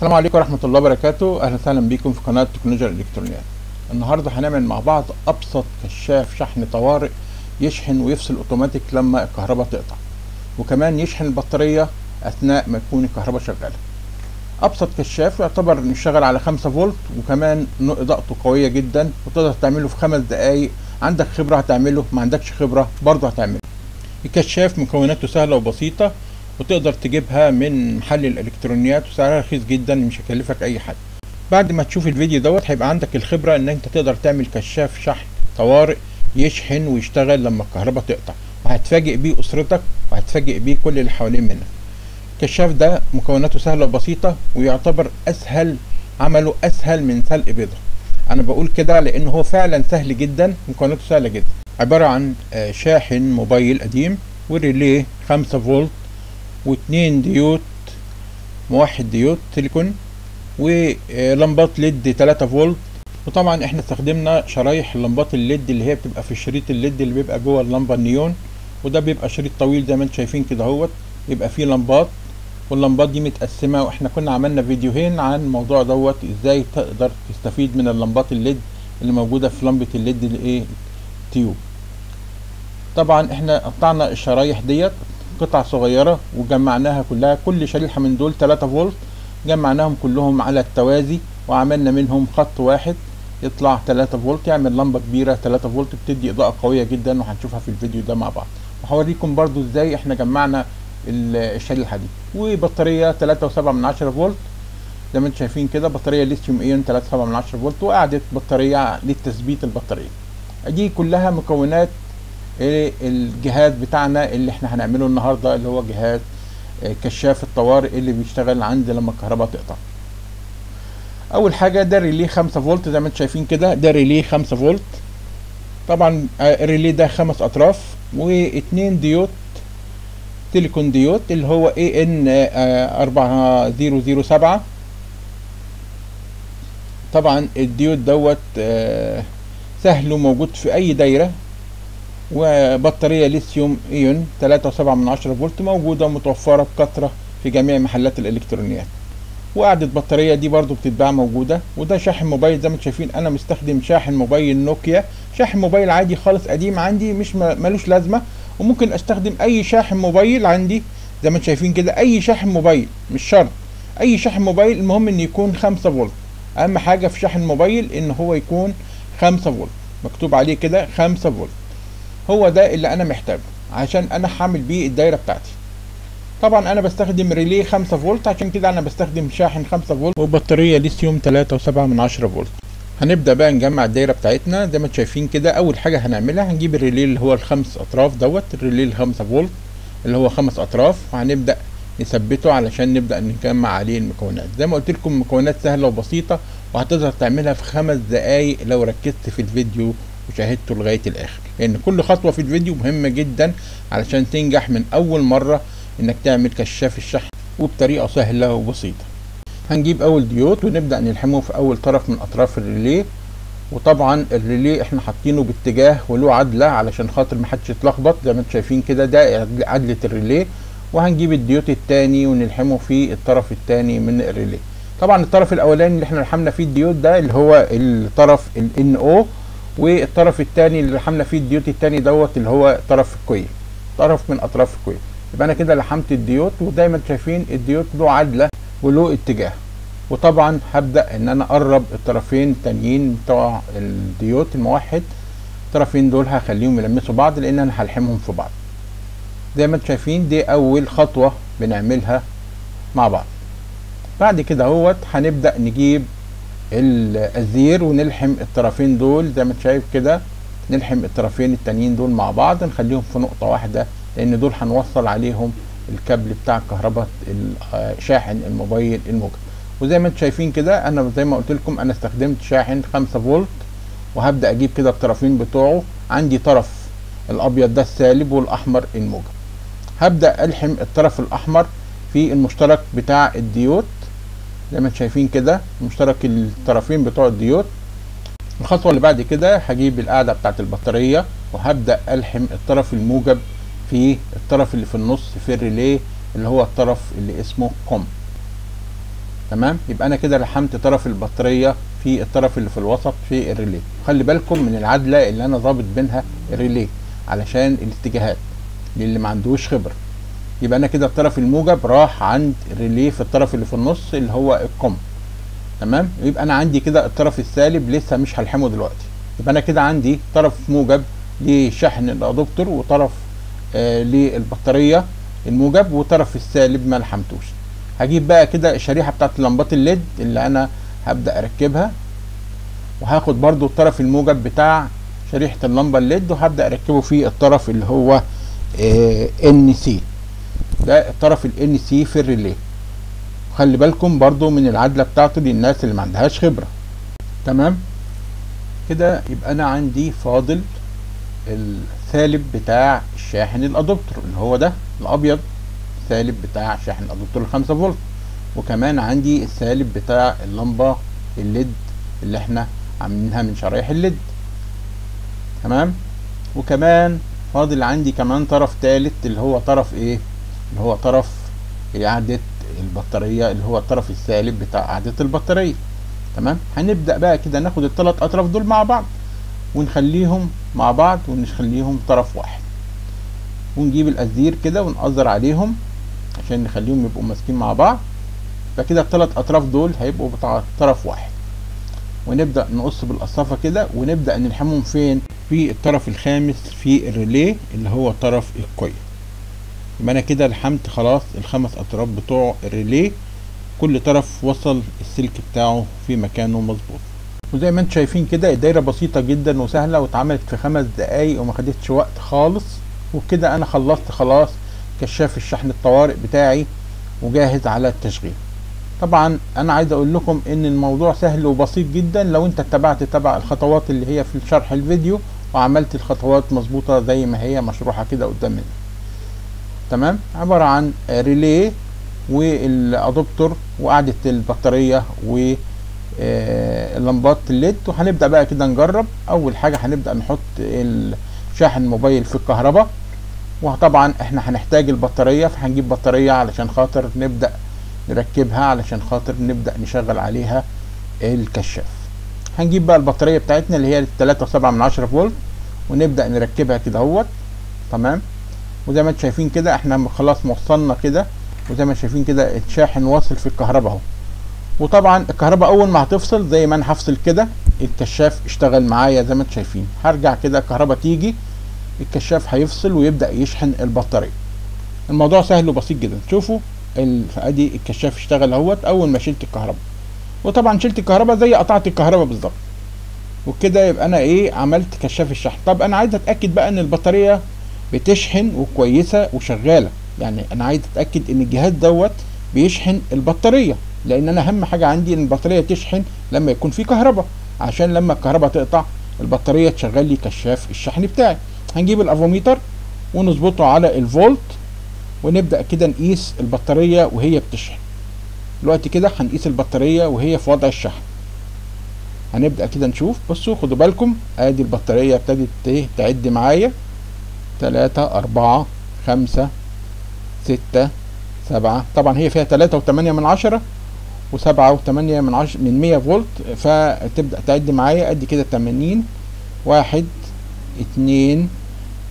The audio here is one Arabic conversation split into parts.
السلام عليكم ورحمة الله وبركاته. أهلا وسهلا بكم في قناة تكنولوجيا الإلكترونيات النهاردة هنعمل مع بعض أبسط كشاف شحن طوارئ يشحن ويفصل أوتوماتيك لما الكهرباء تقطع. وكمان يشحن البطارية أثناء ما تكون الكهرباء شغالة. أبسط كشاف يعتبر يشتغل على 5 فولت وكمان إضاءته قوية جدا وتقدر تعمله في خمس دقايق. عندك خبرة هتعمله ما عندكش خبرة برضه هتعمله. الكشاف مكوناته سهلة وبسيطة. وتقدر تجيبها من محل الإلكترونيات وسعرها رخيص جدا مش هيكلفك أي حاجة. بعد ما تشوف الفيديو دوت هيبقى عندك الخبرة إن أنت تقدر تعمل كشاف شحن طوارئ يشحن ويشتغل لما الكهرباء تقطع. وهتفاجئ بيه أسرتك وهتفاجئ بيه كل اللي حوالين منك. الكشاف ده مكوناته سهلة وبسيطة ويعتبر أسهل عمله أسهل من سلق بيضة. أنا بقول كده لأن هو فعلا سهل جدا مكوناته سهلة جدا. عبارة عن شاحن موبايل قديم و relay 5 فولت واتنين ديوت موحد ديوت سيليكون ولمبات LED 3 فولت. وطبعا إحنا استخدمنا شرايح لمبات ال LED اللي هي بتبقى في الشريط ال LED اللي بيبقى جوه اللمبة النيون. وده بيبقى شريط طويل زي ما أنتم شايفين كده اهوت يبقى فيه لمبات. واللمبات دي متقسمة وإحنا كنا عملنا فيديوهين عن الموضوع دوت إزاي تقدر تستفيد من اللمبات ال LED اللي موجودة في لمبة ال LED الايه tube. طبعا إحنا قطعنا الشرايح ديت. قطع صغيرة وجمعناها كلها كل شريحة من دول 3 فولت جمعناهم كلهم على التوازي وعملنا منهم خط واحد يطلع 3 فولت يعمل لمبة كبيرة 3 فولت بتدي إضاءة قوية جدا وهنشوفها في الفيديو ده مع بعض. وهوريكم برضو إزاي إحنا جمعنا الشريحة دي. وبطارية 3.7 من 10 فولت زي ما أنتم شايفين كده بطارية lithium ion 3.7 من 10 فولت وقعدت بطارية للتثبيت البطارية. دي كلها مكونات الجهاز بتاعنا اللي إحنا هنعمله النهارده اللي هو جهاز كشاف الطوارئ اللي بيشتغل عندي لما الكهرباء تقطع. أول حاجة ده relay 5 فولت زي ما أنتم شايفين كده ده relay 5 فولت. طبعا ال relay ده خمس أطراف واثنين ديوت سيليكون ديوت اللي هو IN 4007 طبعا الديوت دوت سهل وموجود في أي دايرة. وبطارية lithium ion 3.7 من 10 فولت موجودة ومتوفرة بكثرة في جميع محلات الإلكترونيات. وقعدة البطاريه دي برضو بتتباع موجودة وده شاحن موبايل زي ما أنتم شايفين أنا مستخدم شاحن موبايل نوكيا. شاحن موبايل عادي خالص قديم عندي مش ملوش لازمة. وممكن أستخدم أي شاحن موبايل عندي زي ما أنتم شايفين كده أي شاحن موبايل مش شرط. أي شاحن موبايل المهم إن يكون 5 فولت. أهم حاجة في شاحن موبايل إن هو يكون 5 فولت. مكتوب عليه كده 5 فولت. هو ده اللي أنا محتاجه عشان أنا هعمل بيه الدايرة بتاعتي. طبعا أنا بستخدم relay 5 فولت عشان كده أنا بستخدم شاحن 5 فولت وبطارية ليثيوم 3.7 من 10 فولت. هنبدأ بقى نجمع الدايرة بتاعتنا زي ما أنتم شايفين كده. أول حاجة هنعملها هنجيب ال relay اللي هو الخمس أطراف دوت ال relay ال 5 فولت اللي هو خمس أطراف وهنبدأ نثبته علشان نبدأ نجمع عليه المكونات. زي ما قلت لكم مكونات سهلة وبسيطة وهتقدر تعملها في خمس دقايق لو ركزت في الفيديو وشاهدته لغاية الآخر. لأن كل خطوة في الفيديو مهمة جدا علشان تنجح من أول مرة إنك تعمل كشاف الشحن وبطريقة سهلة وبسيطة. هنجيب أول ديود ونبدأ نلحمه في أول طرف من أطراف الريليه. وطبعا الريليه إحنا حاطينه باتجاه وله عدلة علشان خاطر ما حدش يتلخبط. زي ما أنتم شايفين كده ده عدلة الريليه. وهنجيب الديوت التاني ونلحمه في الطرف التاني من ال relay. طبعا الطرف الأولاني اللي إحنا لحمنا فيه الديود ده اللي هو الطرف ال NO والطرف الثاني اللي هلحم فيه الديوت الثاني دوت اللي هو طرف ال coil طرف من أطراف ال coil يبقى أنا كده لحمت الديوت ودايما شايفين الديوت له عدلة وله اتجاه. وطبعا هبدأ إن أنا أقرب الطرفين التانيين بتوع الديوت الموحد. الطرفين دول هخليهم يلمسوا بعض لأن أنا هلحمهم في بعض. زي ما أنتم شايفين دي أول خطوة بنعملها مع بعض. بعد كده أهوت هنبدأ نجيب الأزير ونلحم الطرفين دول زي ما انت شايف كده نلحم الطرفين التانيين دول مع بعض نخليهم في نقطة واحدة لأن دول هنوصل عليهم الكابل بتاع كهرباء شاحن الموبايل الموجب وزي ما أنتم شايفين كده أنا زي ما قلت لكم أنا استخدمت شاحن 5 فولت وهبدأ أجيب كده الطرفين بتوعه. عندي طرف الأبيض ده السالب والأحمر الموجب هبدأ ألحم الطرف الأحمر في المشترك بتاع الديود. زي ما أنتم شايفين كده مشترك الطرفين بتوع الديود الخطوة اللي بعد كده هجيب القاعدة بتاعت البطارية وهبدأ ألحم الطرف الموجب في الطرف اللي في النص في ال relay اللي هو الطرف اللي اسمه com. تمام؟ يبقى أنا كده لحمت طرف البطارية في الطرف اللي في الوسط في الريلي خلي بالكم من العدلة اللي أنا ظابط بينها الريلي علشان الاتجاهات للي ما عندوش خبرة. يبقى أنا كده الطرف الموجب راح عند الريلي في الطرف اللي في النص اللي هو القم تمام؟ يبقى أنا عندي كده الطرف السالب لسه مش هلحمه دلوقتي. يبقى أنا كده عندي طرف موجب لشحن الأدوبتر وطرف آه للبطارية الموجب وطرف السالب ما لحمتوش. هجيب بقى كده الشريحة بتاعت لمبات ال LED اللي أنا هبدأ أركبها. وهاخد برضو الطرف الموجب بتاع شريحة اللمبة ال LED وهبدأ أركبه في الطرف اللي هو NC ده الطرف ال NC في ال relay خلي بالكم برضو من العدلة بتاعته للناس اللي ما عندهاش خبرة. تمام؟ كده يبقى أنا عندي فاضل السالب بتاع الشاحن ال adapter اللي هو ده الأبيض السالب بتاع شاحن ال adapter 5 فولت. وكمان عندي السالب بتاع اللمبة ال LED اللي إحنا عاملينها من شرايح ال LED. تمام؟ وكمان فاضل عندي كمان طرف ثالث اللي هو طرف إيه؟ اللي هو طرف قاعدة البطارية اللي هو الطرف السالب بتاع قاعدة البطارية. تمام؟ هنبدأ بقى كده ناخد الثلاث أطراف دول مع بعض ونخليهم مع بعض ونخليهم طرف واحد. ونجيب الأزير كده ونقذر عليهم عشان نخليهم يبقوا ماسكين مع بعض. فكده الثلاث أطراف دول هيبقوا بتاع طرف واحد. ونبدأ نقص بالقصافه كده ونبدأ نلحمهم فين؟ في الطرف الخامس في الريلي اللي هو طرف الكويل يبقى أنا كده لحمت خلاص الخمس اطراف بتوع الريلي كل طرف وصل السلك بتاعه في مكانه مظبوط. وزي ما أنتم شايفين كده الدايرة بسيطة جدا وسهلة واتعملت في خمس دقايق وما خدتش وقت خالص. وبكده أنا خلصت خلاص كشاف الشحن الطوارئ بتاعي وجاهز على التشغيل. طبعا أنا عايز أقول لكم إن الموضوع سهل وبسيط جدا. لو أنت اتبعت تبع الخطوات اللي هي في شرح الفيديو وعملت الخطوات مظبوطة زي ما هي مشروحة كده قدامنا تمام؟ عبارة عن ريلي والادوبتر وقعدة البطارية و اللمبات الليد. وهنبدأ بقى كده نجرب. أول حاجة هنبدأ نحط شاحن موبايل في الكهرباء. وطبعا إحنا هنحتاج البطارية فهنجيب بطارية علشان خاطر نبدأ نركبها علشان خاطر نبدأ نشغل عليها الكشاف. هنجيب بقى البطارية بتاعتنا اللي هي 3.7 من 10 فولت ونبدأ نركبها كده أهوت. تمام؟ وزي ما أنتم شايفين كده إحنا خلاص موصلنا كده وزي ما شايفين كده الشاحن واصل في الكهرباء اهو. وطبعا الكهرباء أول ما هتفصل زي ما أنا هفصل كده الكشاف اشتغل معايا زي ما أنتم شايفين. هرجع كده الكهرباء تيجي الكشاف هيفصل ويبدأ يشحن البطارية. الموضوع سهل وبسيط جدا. شوفوا ادي الكشاف اشتغل اهوت أول ما شلت الكهرباء. وطبعا شلت الكهرباء زي قطعت الكهرباء بالظبط. وكده يبقى أنا إيه عملت كشاف الشحن. طب أنا عايز أتأكد بقى إن البطارية بتشحن وكويسة وشغالة. يعني أنا عايز أتأكد إن الجهاز دوت بيشحن البطارية لأن أنا أهم حاجة عندي إن البطارية تشحن لما يكون في كهرباء. عشان لما الكهرباء تقطع البطارية تشغل لي كشاف الشحن بتاعي. هنجيب الافوميتر ونظبطه على الفولت ونبدأ كده نقيس البطارية وهي بتشحن. دلوقتي كده هنقيس البطارية وهي في وضع الشحن. هنبدأ كده نشوف. بصوا خدوا بالكم أدي البطارية ابتدت تعد معايا. تلاتة أربعة خمسة ستة سبعة. طبعا هي فيها تلاتة وتمانية من عشرة وسبعة وتمانية من عشرة من مية فولت فتبدأ تعد معايا ادي كده تمانين. واحد اتنين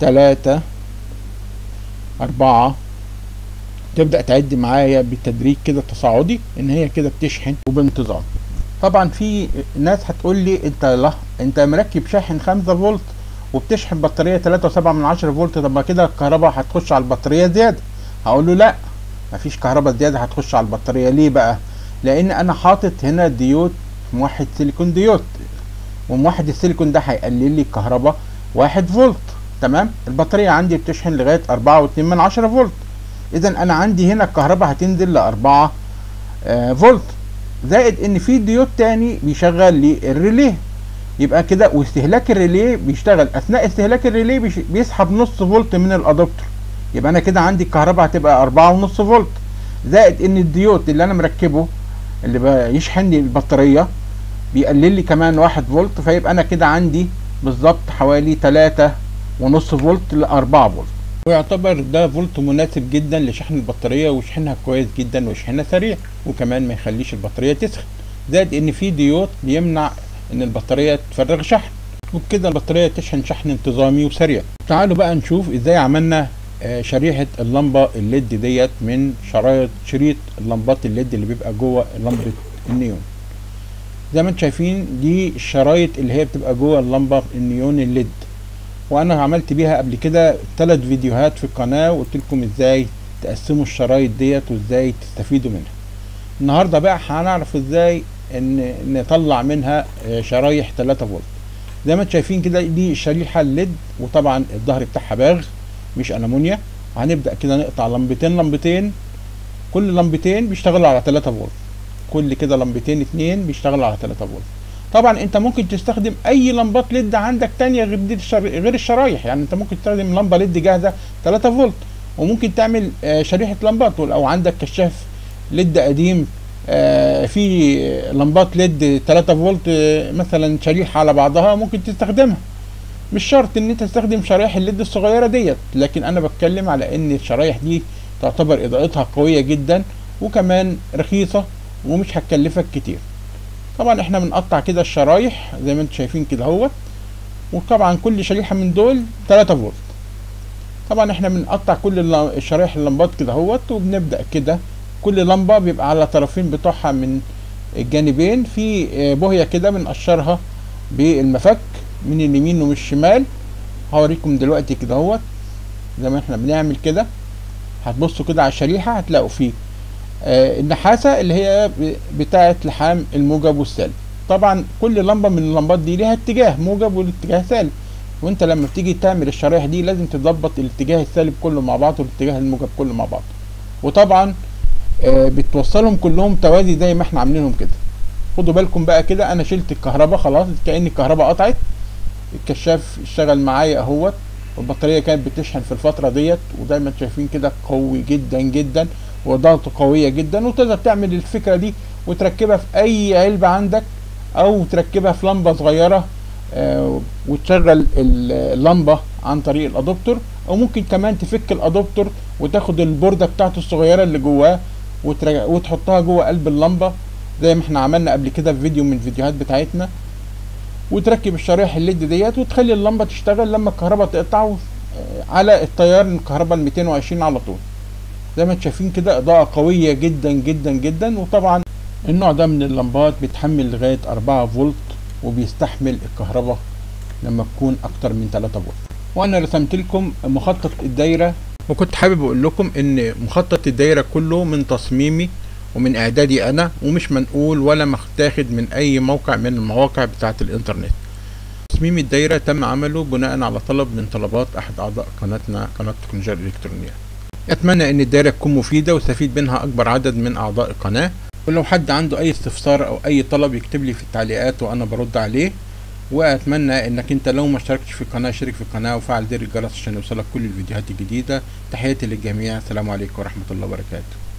تلاتة أربعة. تبدأ تعد معايا بالتدريج كده تصاعدي إن هي كده بتشحن وبانتظام. طبعا في ناس هتقول لي أنت لا أنت مركب شاحن 5 فولت وبتشحن بطارية 3.7 من 10 فولت. طب ما كده الكهرباء هتخش على البطارية زيادة. هقول له لا مفيش كهرباء زيادة هتخش على البطارية. ليه بقى؟ لأن أنا حاطط هنا ديود موحد silicon diode وموحد السيليكون ده هيقلل لي الكهرباء 1 فولت. تمام؟ البطارية عندي بتشحن لغاية 4.2 من 10 فولت. اذا أنا عندي هنا الكهرباء هتنزل ل 4 آه فولت. زائد إن في ديود تاني بيشغل لي ال relay يبقى كده واستهلاك ال relay بيشتغل. أثناء استهلاك ال relay بيش بيسحب نص فولت من ال adapter. يبقى أنا كده عندي الكهرباء هتبقى أربعة ونص فولت. زائد إن الديود اللي أنا مركبه اللي بيشحن لي البطارية بيقلل لي كمان واحد فولت. فيبقى أنا كده عندي بالظبط حوالي تلاتة ونص فولت لأربعة فولت. ويعتبر ده فولت مناسب جدا لشحن البطارية وشحنها كويس جدا وشحنها سريع وكمان ما يخليش البطارية تسخن. زائد إن في ديود بيمنع إن البطارية تفرغ شحن. وبكده البطارية تشحن شحن انتظامي وسريع. تعالوا بقى نشوف إزاي عملنا آه، شريحة اللمبة ال LED ديت من شرايط شريط اللمبات ال LED اللي بيبقى جوه لمبة النيون. زي ما أنتم شايفين دي الشرايط اللي هي بتبقى جوه اللمبة النيون ال LED. وأنا عملت بيها قبل كده ثلاث فيديوهات في القناة وقلت لكم إزاي تقسموا الشرايط ديت وإزاي تستفيدوا منها. النهاردة بقى هنعرف إزاي إن نطلع منها آه، شرايح 3 فولت. زي ما أنتم شايفين كده دي الشريحة ال LED وطبعا الظهر بتاعها باغة مش ألمونيا. هنبدأ كده نقطع لمبتين لمبتين. كل لمبتين بيشتغلوا على 3 فولت. كل كده لمبتين اتنين بيشتغلوا على 3 فولت. طبعا انت ممكن تستخدم أي لمبات LED عندك تانية غير دي. غير الشرايح. يعني انت ممكن تستخدم لمبة LED جاهزة 3 فولت وممكن تعمل آه، شريحة لمبات. أو عندك كشاف LED قديم في لمبات LED 3 فولت آه، مثلا شريحة على بعضها ممكن تستخدمها. مش شرط إن أنت تستخدم شرايح ال LED الصغيرة ديت لكن أنا بتكلم على إن الشرايح دي تعتبر إضاءتها قوية جدا وكمان رخيصة ومش هتكلفك كتير. طبعا إحنا بنقطع كده الشرايح زي ما أنتم شايفين كده أهوت. وطبعا كل شريحة من دول 3 فولت. طبعا إحنا بنقطع كل الشرايح اللمبات كده أهوت وبنبدأ كده كل لمبة بيبقى على طرفين بتوعها من الجانبين في آه، بوهية كده بنقشرها بالمفك من اليمين ومن الشمال. هوريكم دلوقتي كده اهوت زي ما إحنا بنعمل كده. هتبصوا كده على الشريحة هتلاقوا فيه آه النحاسة اللي هي ب- بتاعة لحام الموجب والسالب. طبعا كل لمبة من اللمبات دي ليها اتجاه موجب والاتجاه سالب. وانت لما بتيجي تعمل الشرايح دي لازم تظبط الاتجاه السالب كله مع بعض والاتجاه الموجب كله مع بعض وطبعا بتوصلهم كلهم توازي زي ما إحنا عاملينهم كده. خدوا بالكم بقى كده أنا شلت الكهرباء خلاص كأن الكهرباء قطعت. الكشاف اشتغل معايا أهوت. والبطارية كانت بتشحن في الفترة ديت وزي ما شايفين كده قوي جدا جدا وضغطه قوية جدا. وتقدر تعمل الفكرة دي وتركبها في أي علبة عندك أو تركبها في لمبة صغيرة آه، وتشغل ال- اللمبة عن طريق ال adapter أو ممكن كمان تفك ال adapter وتاخد البوردة بتاعته الصغيرة اللي جواه وترج- وتحطها جوه قلب اللمبة زي ما إحنا عملنا قبل كده في فيديو من الفيديوهات بتاعتنا. وتركب الشرايح ال LED ديت وتخلي اللمبة تشتغل لما الكهرباء تقطع آه، على التيار الكهرباء ال 220 على طول. زي ما أنتم شايفين كده إضاءة قوية جدا جدا جدا. وطبعا النوع ده من اللمبات بيتحمل لغاية 4 فولت وبيستحمل الكهرباء لما تكون أكتر من 3 فولت. وأنا رسمت لكم مخطط الدايرة وكنت حابب أقول لكم إن مخطط الدايرة كله من تصميمي ومن إعدادي أنا ومش منقول ولا متاخد من أي موقع من المواقع بتاعة الإنترنت. تصميم الدايرة تم عمله بناء على طلب من طلبات أحد أعضاء قناتنا قناة التكنولوجيا الإلكترونية. أتمنى إن الدايرة تكون مفيدة ويستفيد منها أكبر عدد من أعضاء القناة. ولو حد عنده أي استفسار أو أي طلب يكتب لي في التعليقات وأنا برد عليه. وأتمنى إنك أنت لو ما اشتركتش في القناه اشترك في القناه وفعل زر الجرس عشان يوصلك كل الفيديوهات الجديدة. تحياتي للجميع. السلام عليكم ورحمة الله وبركاته.